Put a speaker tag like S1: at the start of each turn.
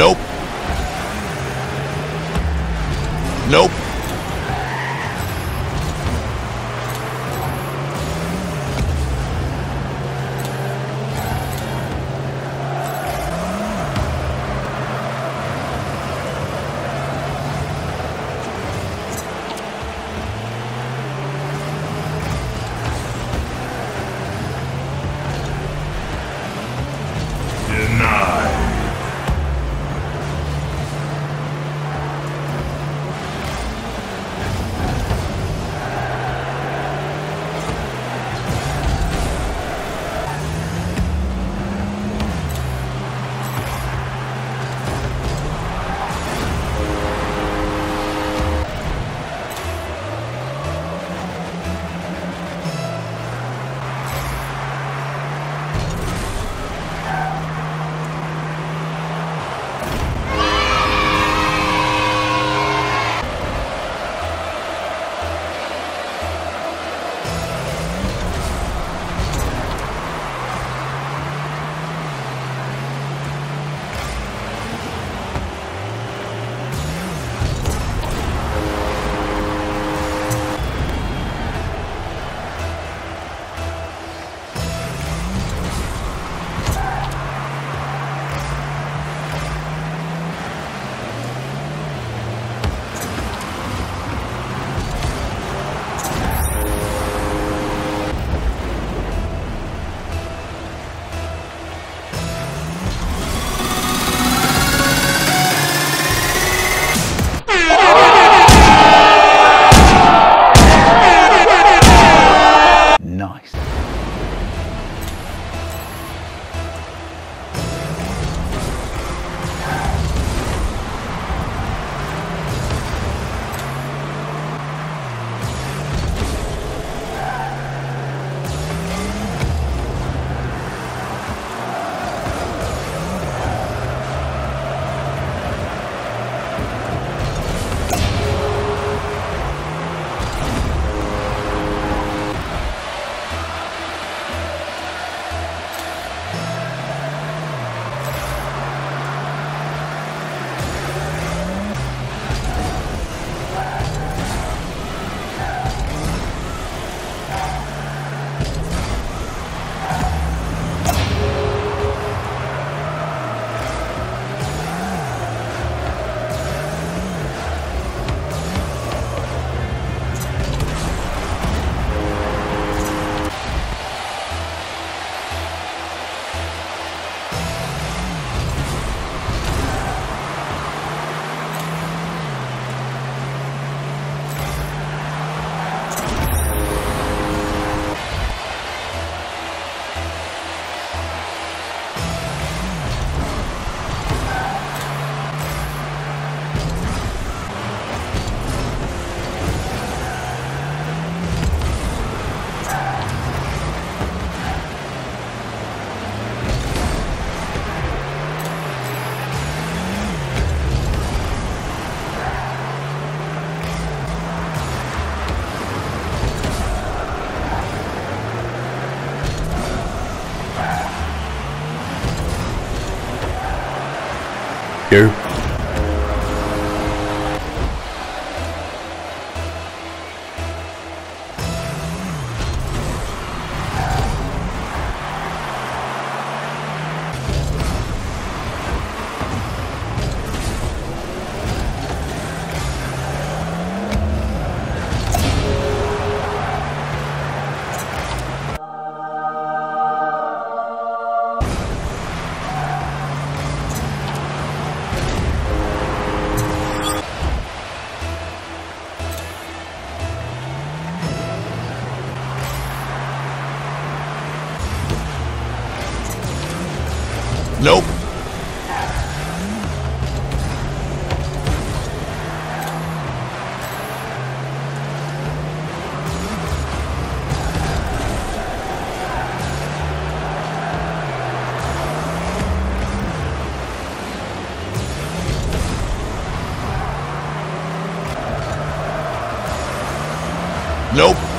S1: Nope. Go. Nope. Nope.